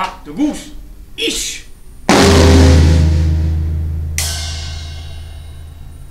Ach, du Wuf, ich.